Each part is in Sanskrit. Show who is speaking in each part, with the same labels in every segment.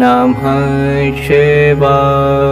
Speaker 1: नमः शिवा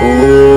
Speaker 1: 我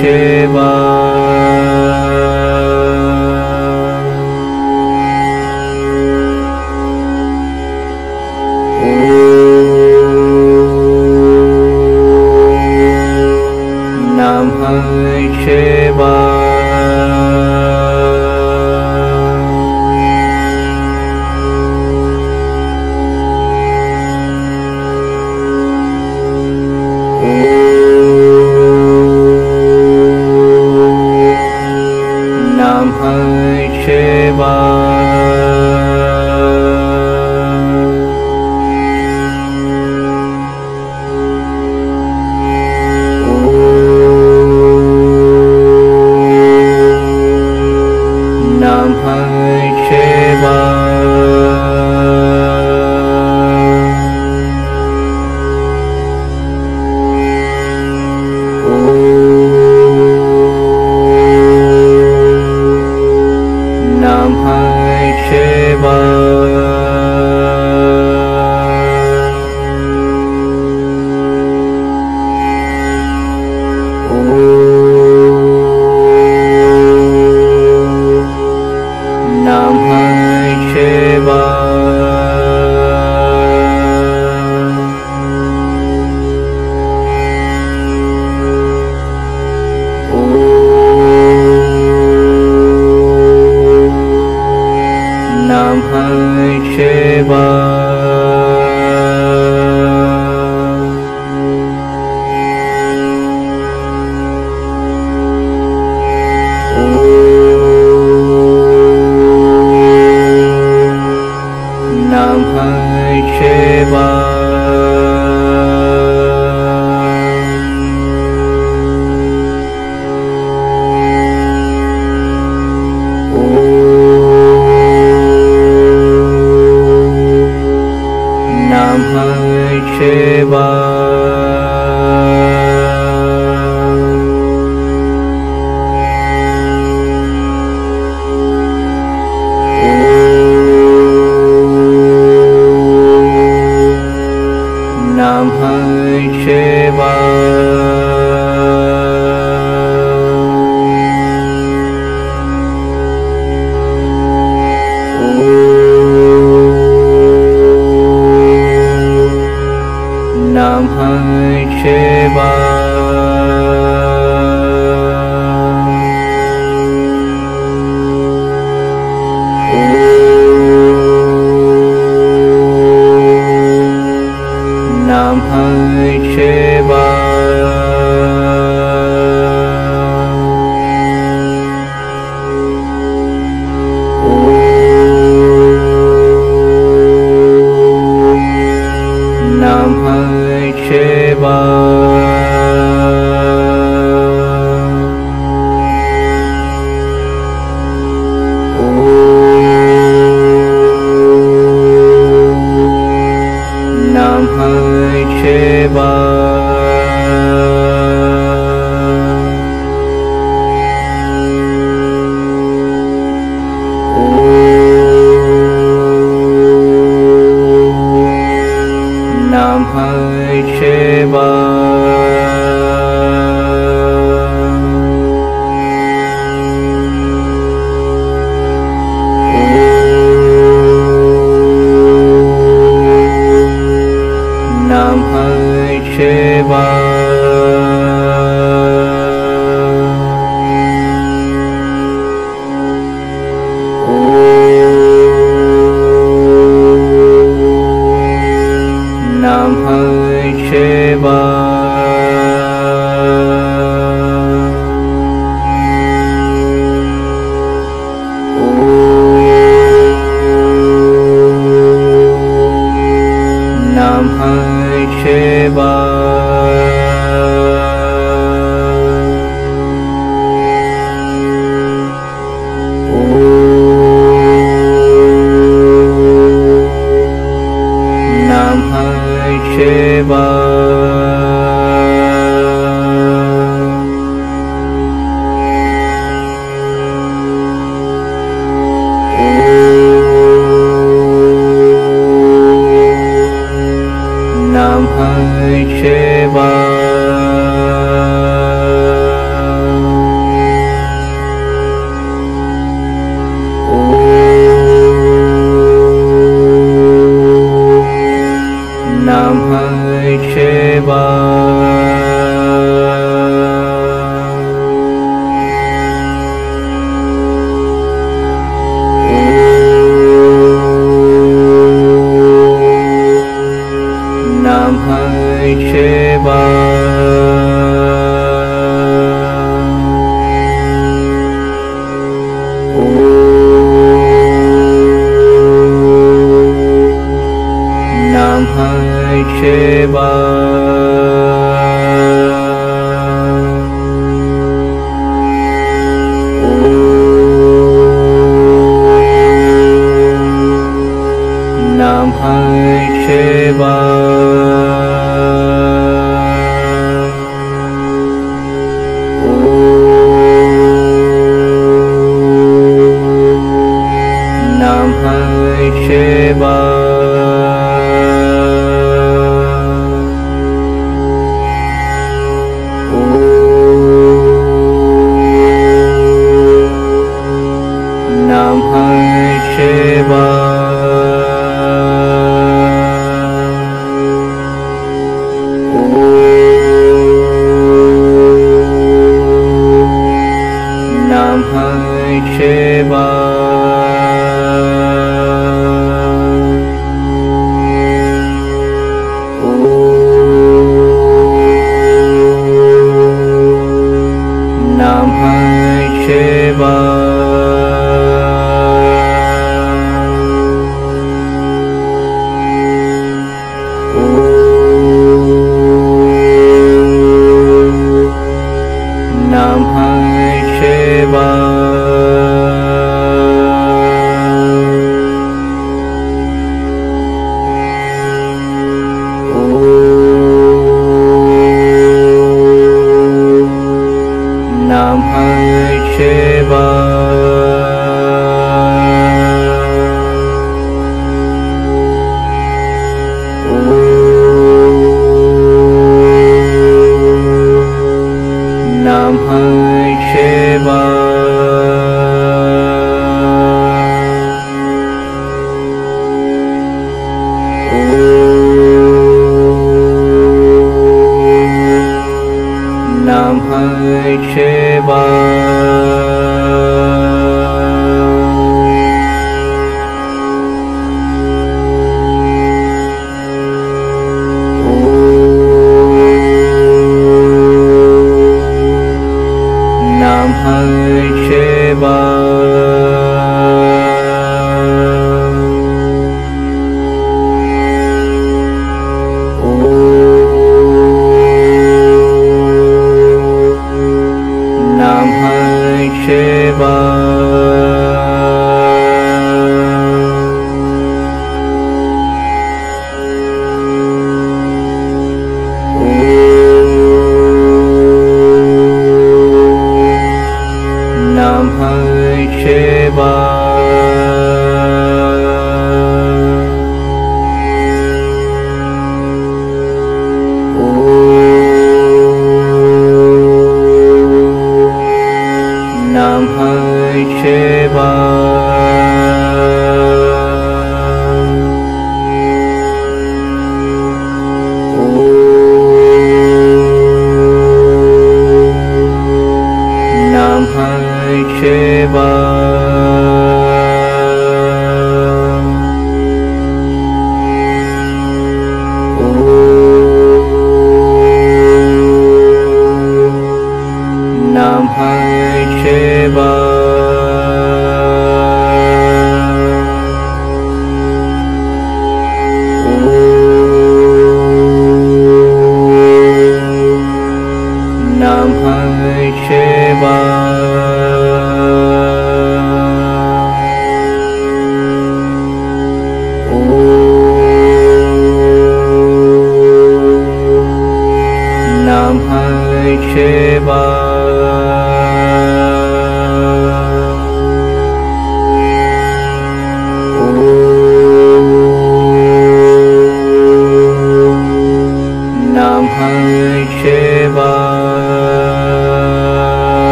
Speaker 1: सेवा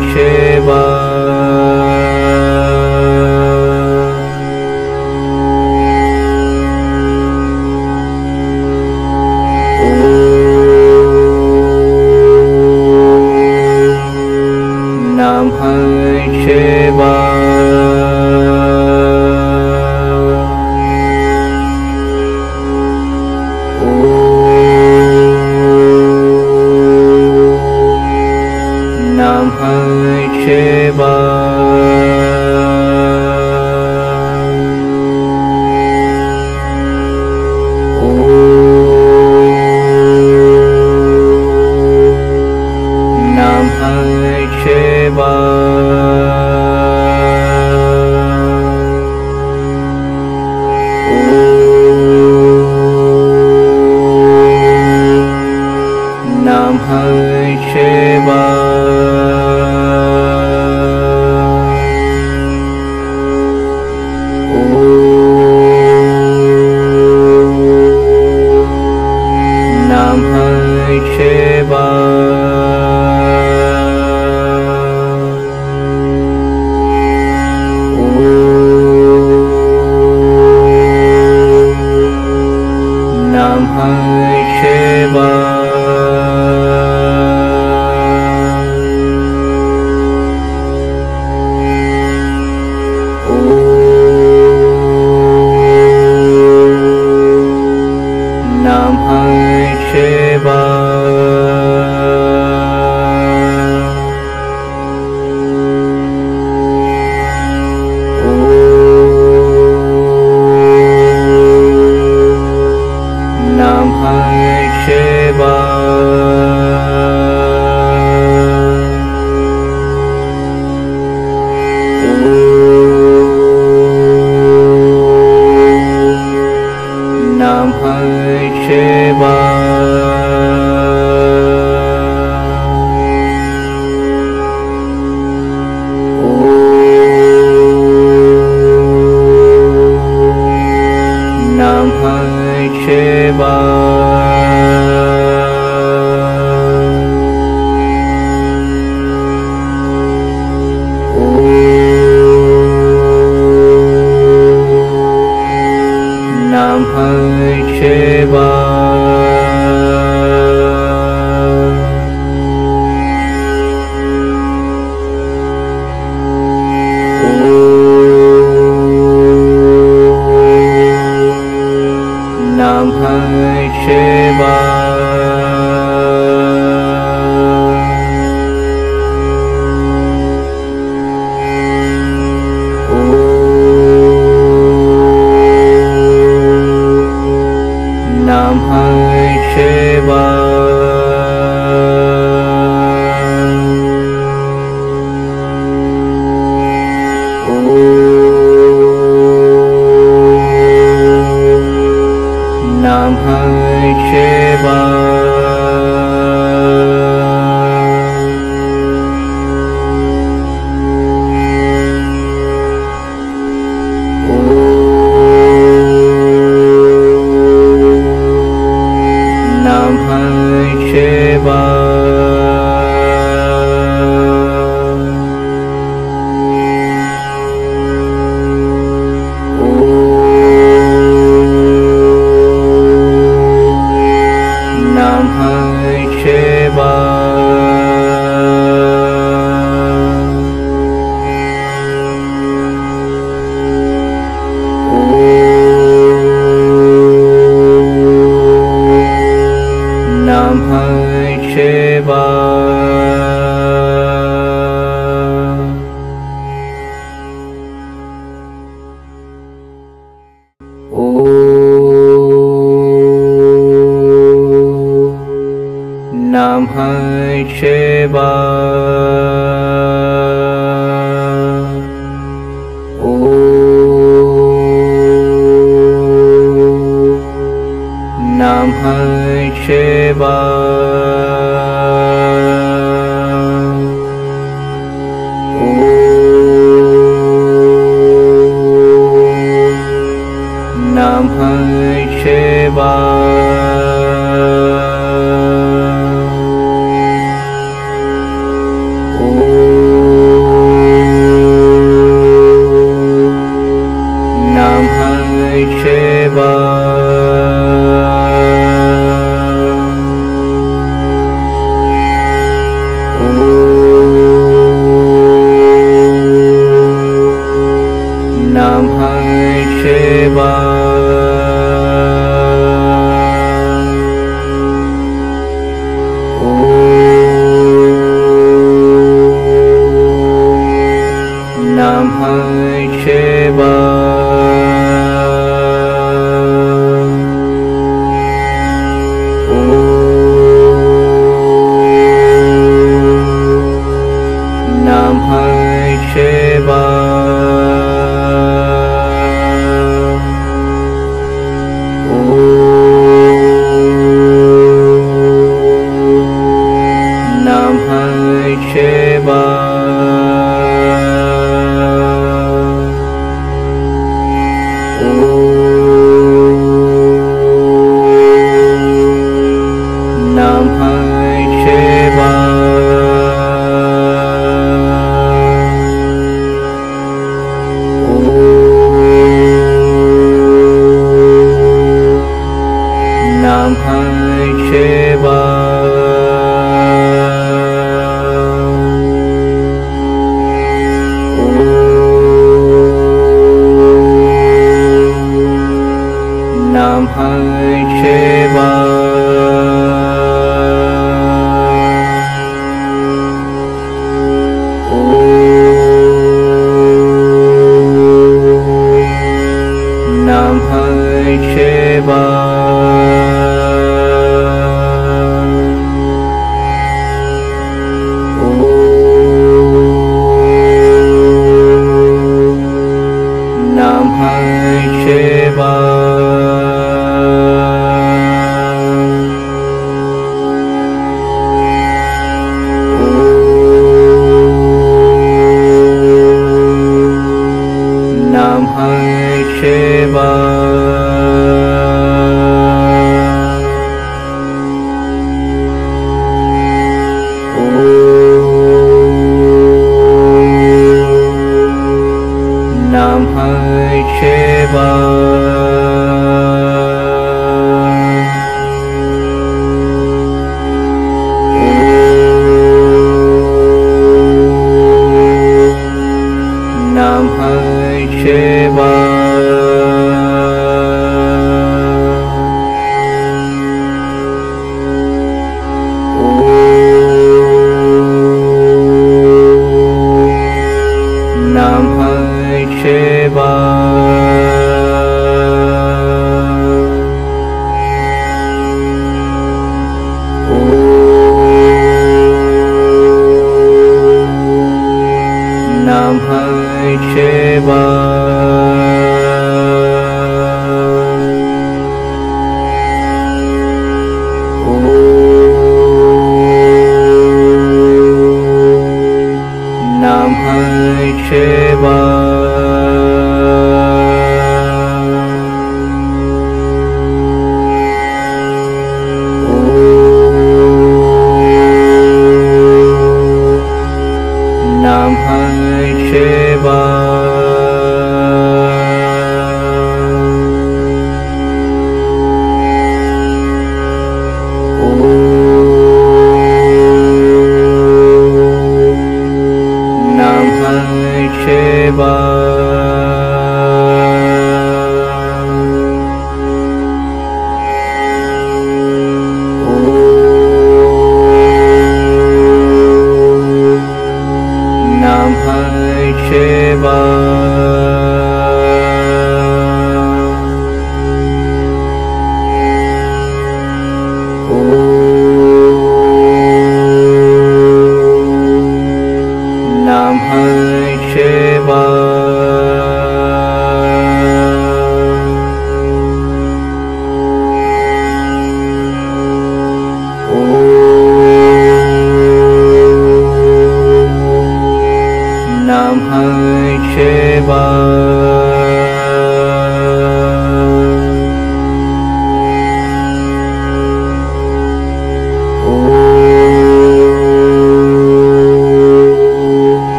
Speaker 1: निक्षेवा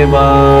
Speaker 1: Shiva.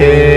Speaker 1: Okay.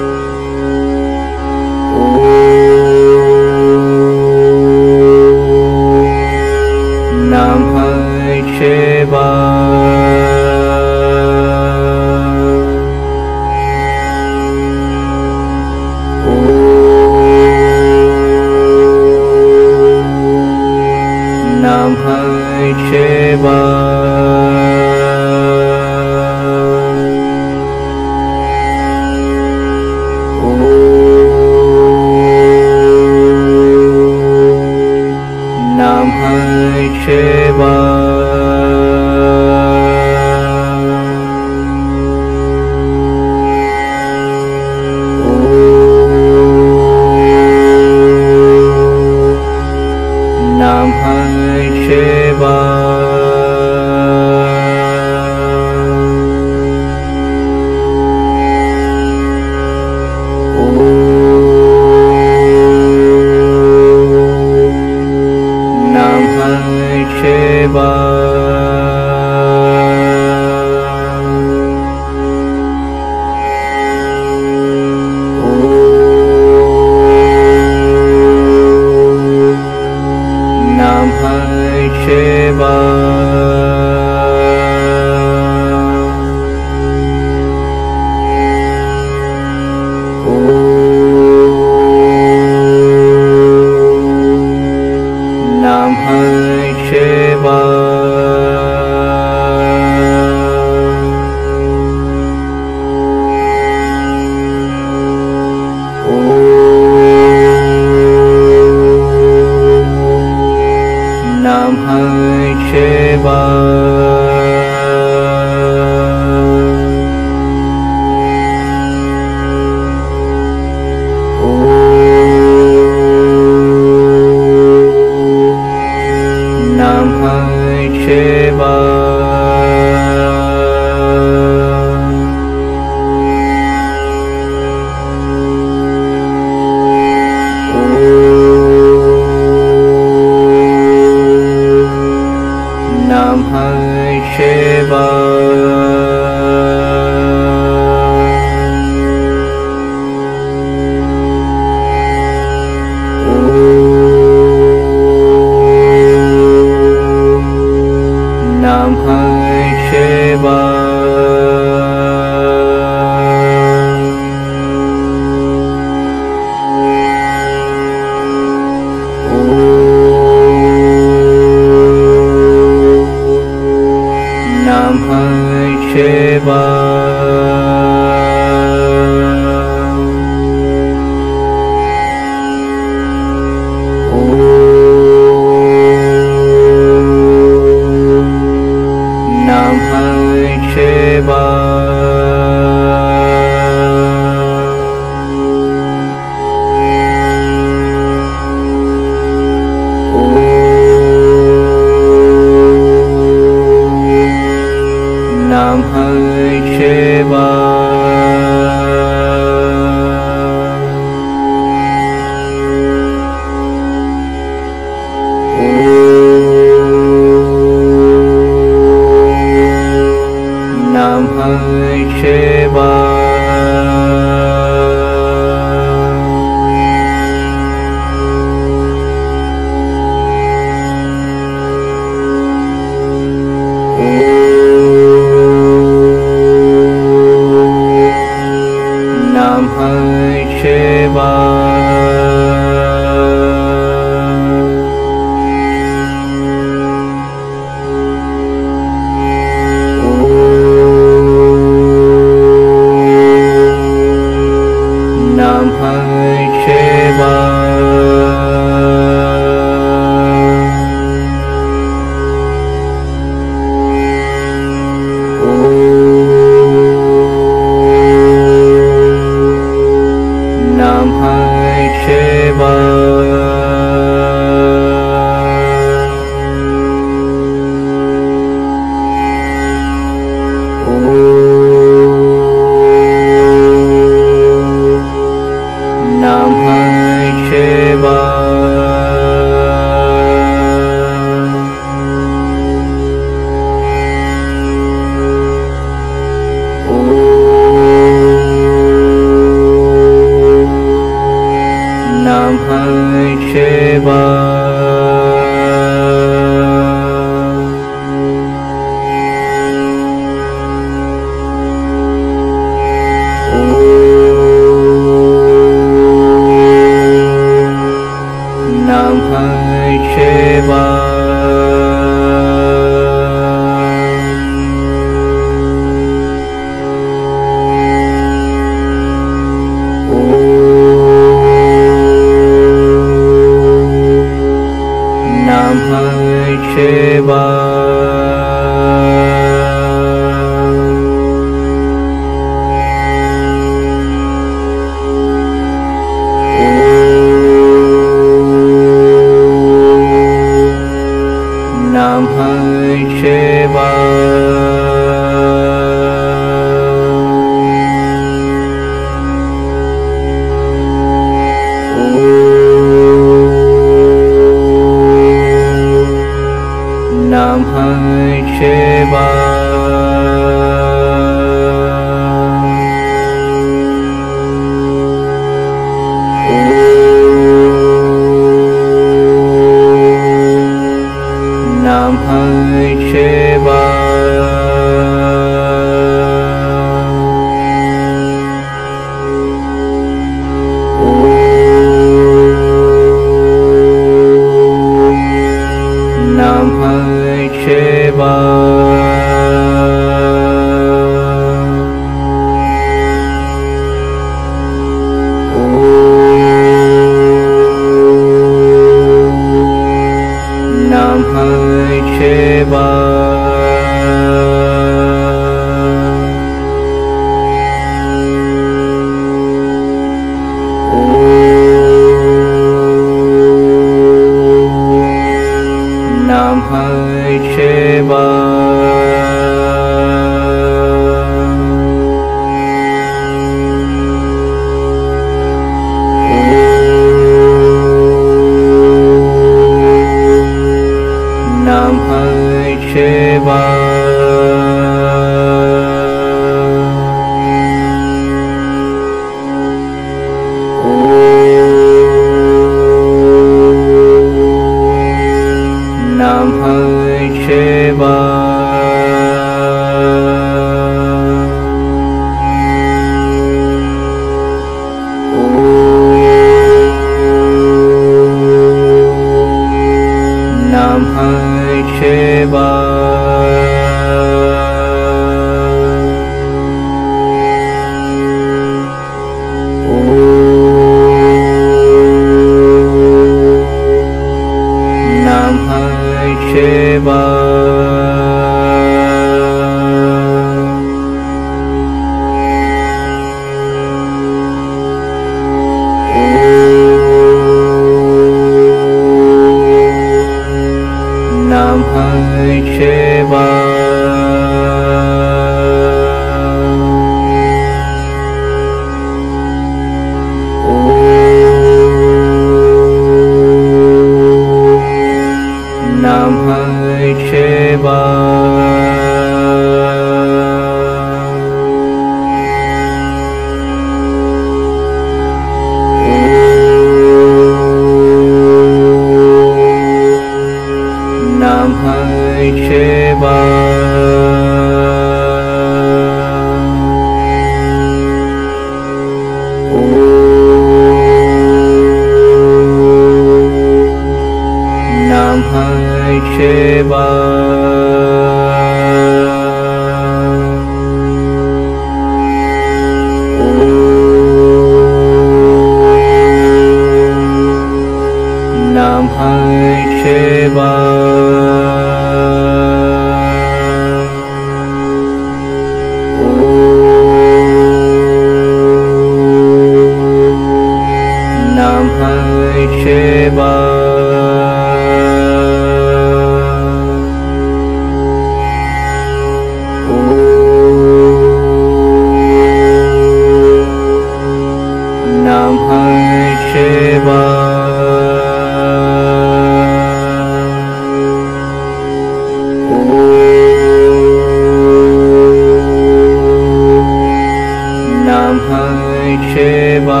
Speaker 1: है सेवा